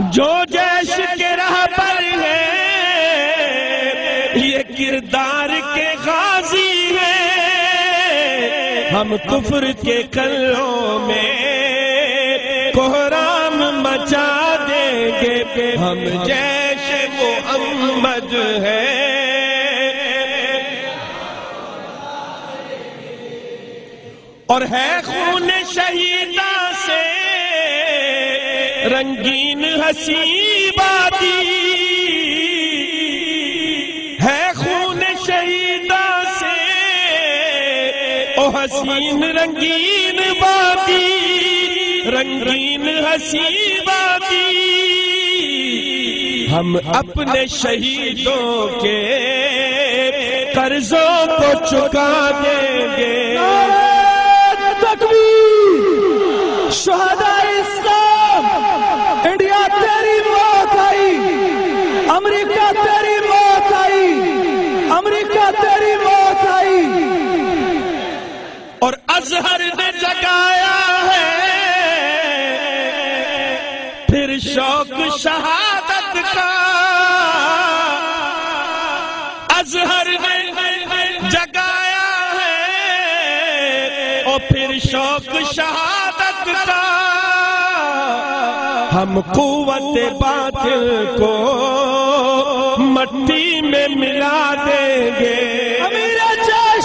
जो जैश के राह पर है, ये किरदार के गाजी है। हम कुफर के कलों में कोहराम मचा देंगे। हम जैश मोहम्मद है। और है खून शहीदा से रंगीन हसी बाती है खून शहीदा से। ओ हसीन रंगीन बाती, रंगीन हसी बाती। हम अपने शहीदों के कर्जों को चुका देंगे। तकबीर इस्लाम इंडिया तेरी मौत आई अमेरिका तेरी मौत आई अमेरिका तेरी मौत आई और अजहर ने जगाया है। फिर शौक शहादत का अजहर ने जगाया है। और फिर शौक शहादत का हम कुवत बातिल को मट्टी में मिला देंगे।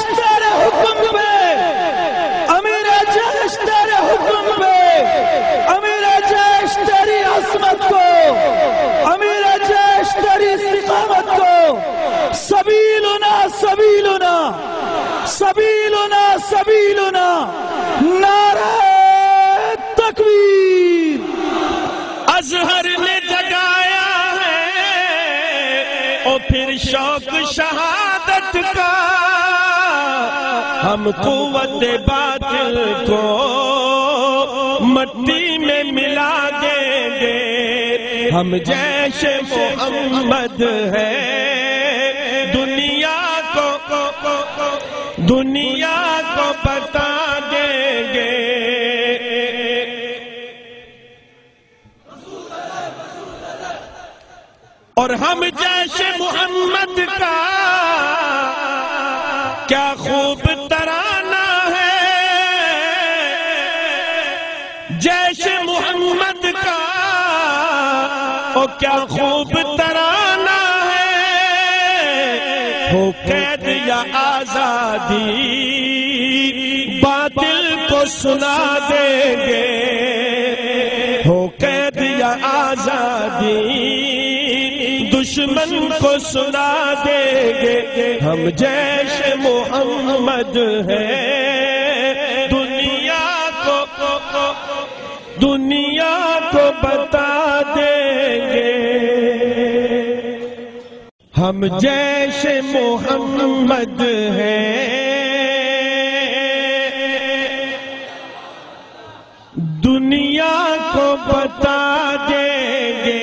तेरे हुक्म पे अमीर जश तेरे हुक्म पे अमीर जश तेरी असमत को अमीर जश तेरी इस्तिकामत को सबीलुना सबीलुना सबीलुना सबीलुना। नारा तकबीर अजहर ने जगाया है और फिर शौक शहादत का। हम कुवत बातिल को मट्टी में मिला देंगे। हम जैसे मोहम्मद है। दुनिया को बता देंगे। और हम जैसे मोहम्मद का क्या खूब तराना है। जैसे मोहम्मद का ओ क्या खूब तराना हो कैद या आज़ादी। बातिल को सुना देंगे। हो कैद या आज़ादी। दुश्मन को सुना देंगे। हम जैसे मोहम्मद है। दुनिया को दुनिया हम जैसे मोहम्मद हैं। दुनिया को बता देंगे।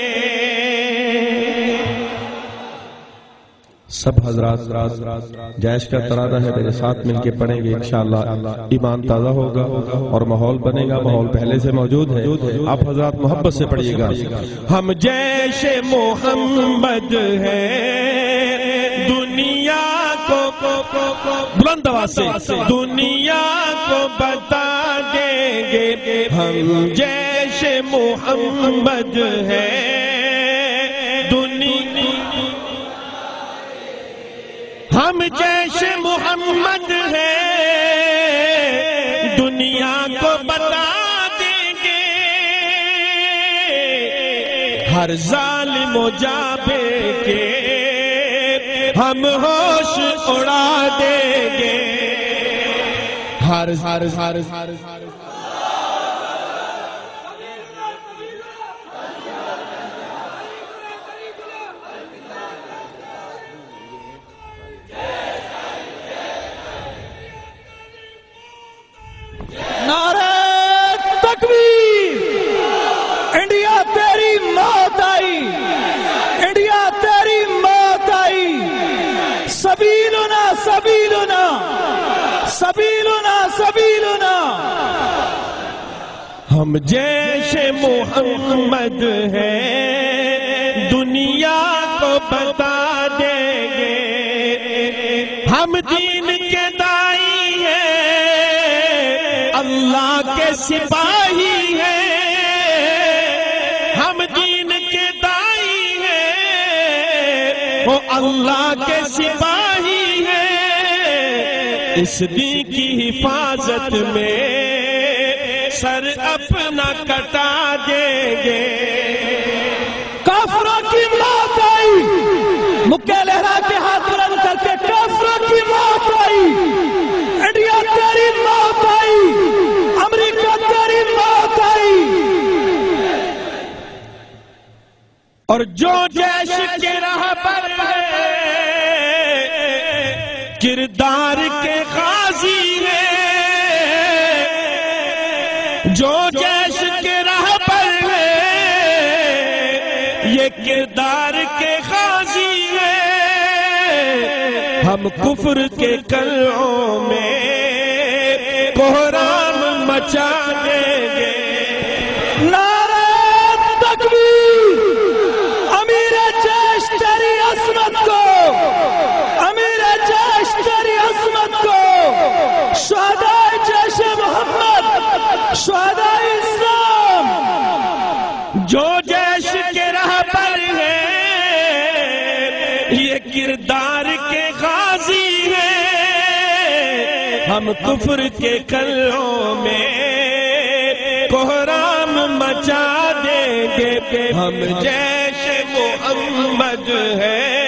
सब हजरात जैश का तराना है मेरे साथ मिलके पढ़ेंगे इंशाल्लाह। ईमान ताज़ा होगा और माहौल बनेगा माहौल पहले से मौजूद है। आप हजरात मोहब्बत से पढ़िएगा। हम जैश मोहम्मद हैं। बुलंद आवाज़ से दुनिया को बता देंगे, हम जैसे मोहम्मद है। दुनिया हम जैसे मोहम्मद है। दुनिया को बता देंगे। हर जालिम जाबे के हम होश उड़ा देंगे। हर हर हर हर नारे हम जैसे मोहम्मद है, दुनिया को बता देंगे। हम दीन के दाई हैं, अल्लाह के सिपाही हैं। हम दीन के दाई हैं, वो अल्लाह के सिपाही हैं। इस दी की हिफाजत में सर अपना कटा देंगे। काफरों की मौत आई। मुक्के लहरा के हाथ बुलंद करके काफरों की मौत आई। इंडिया तेरी मौत आई। अमेरिका तेरी मौत आई। और जो जैश के राह पर है किरदार के किरदार के खाजी में हम कुफर के कलों में कोहराम मचा देंगे। नारे हम कुफर के कलों में कोहराम मचा देंगे। हम जैश मोहम्मद है।